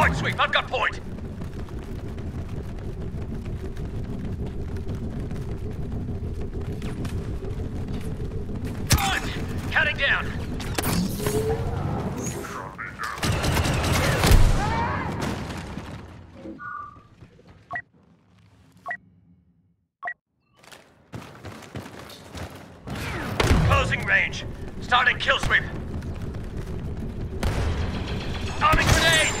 Point sweep, I've got point. Good. Counting down. Closing range. Starting kill sweep. Arming grenade!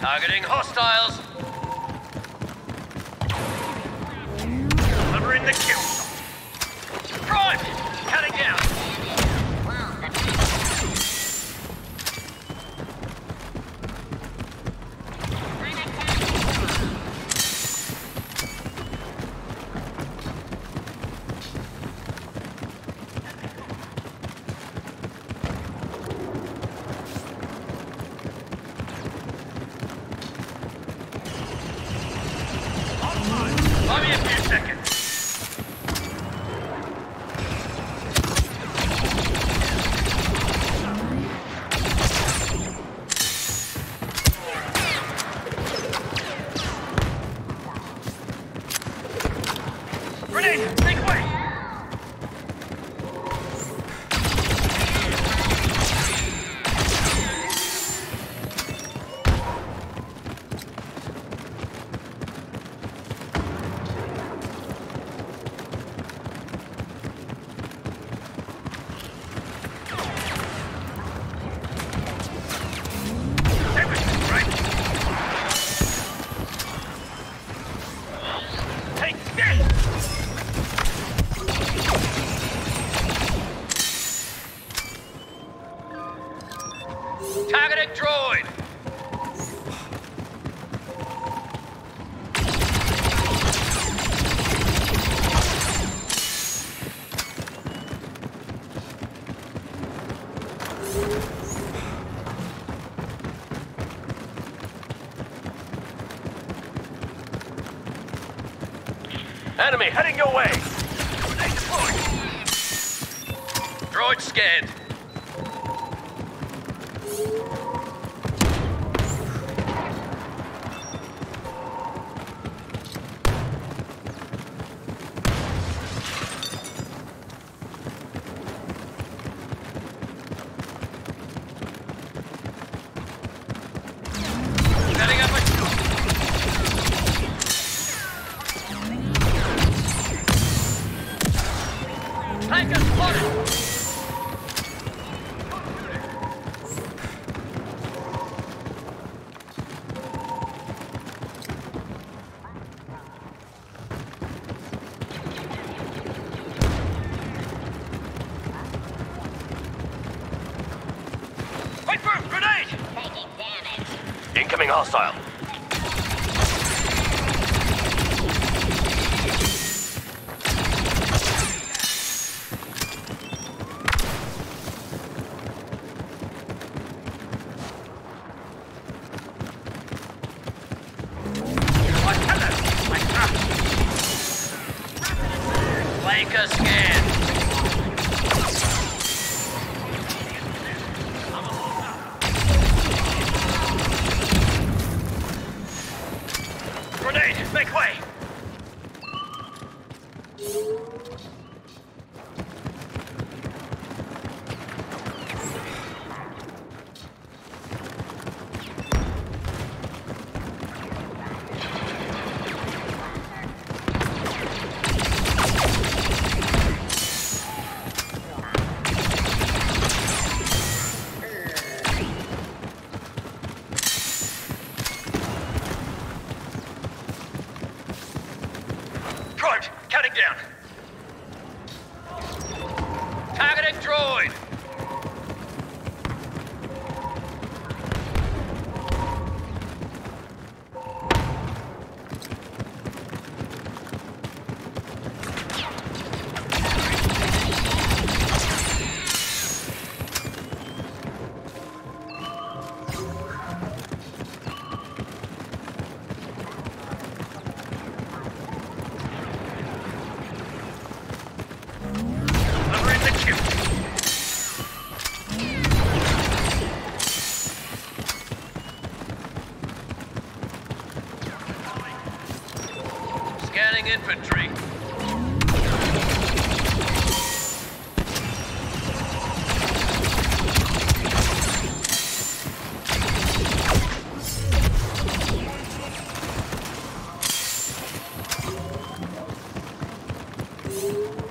Targeting hostiles. Delivering the kill. Grenade! Make way! Enemy heading your way. Droid scanned. Wait! Grenade! Taking damage. Incoming hostile. Like a scan. infantry. Thank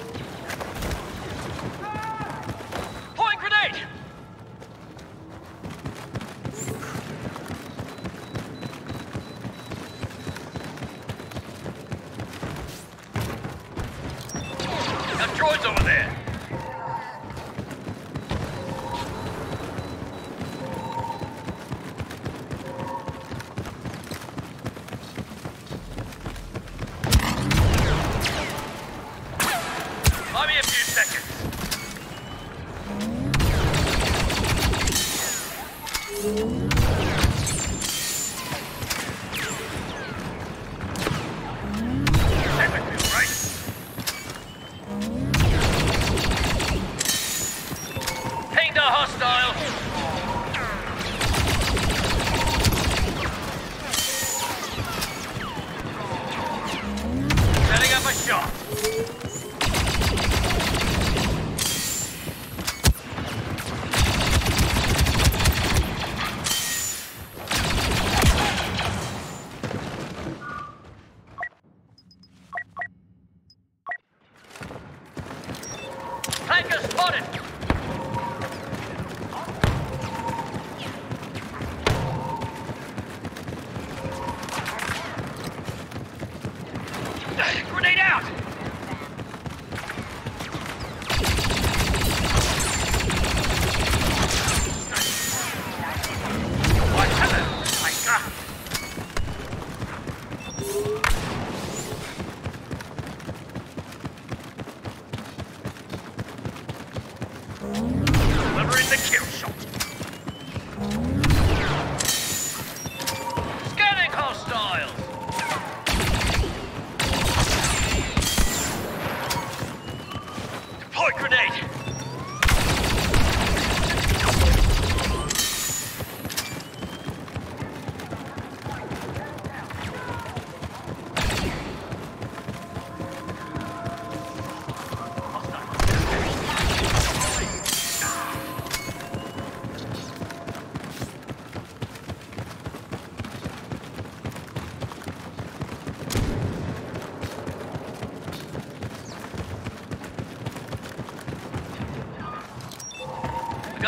the kill.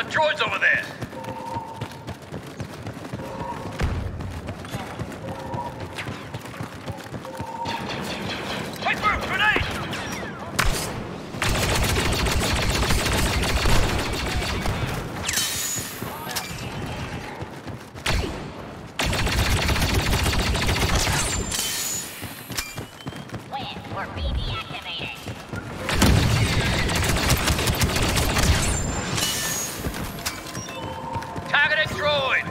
Droids over there. Quick Grenade!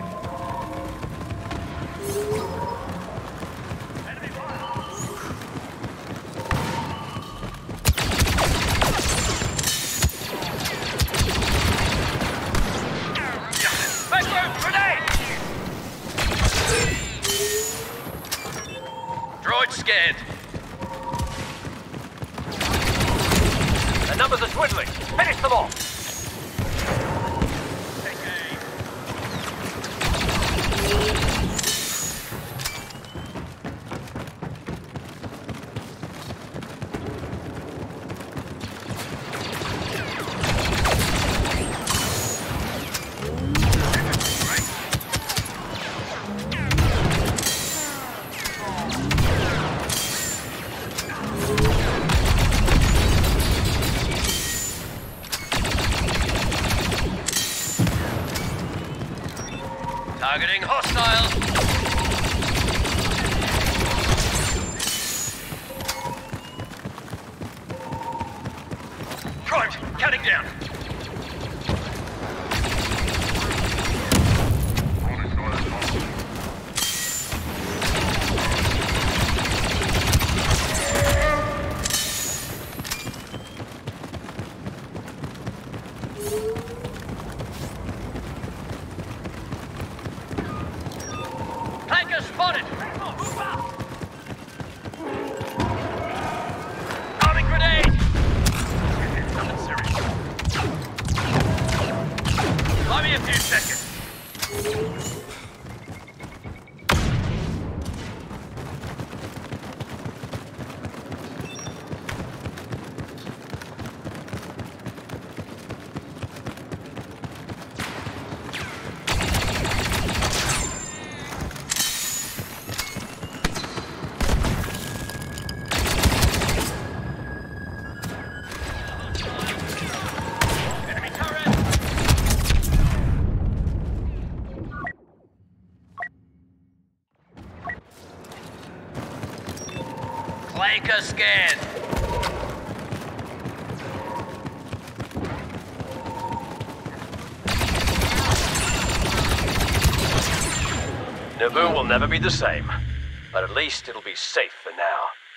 Droid scared. The numbers are dwindling. Finish them off. Targeting hostile. Primed. Counting down. Flanker scanned. Naboo will never be the same, but at least it'll be safe for now.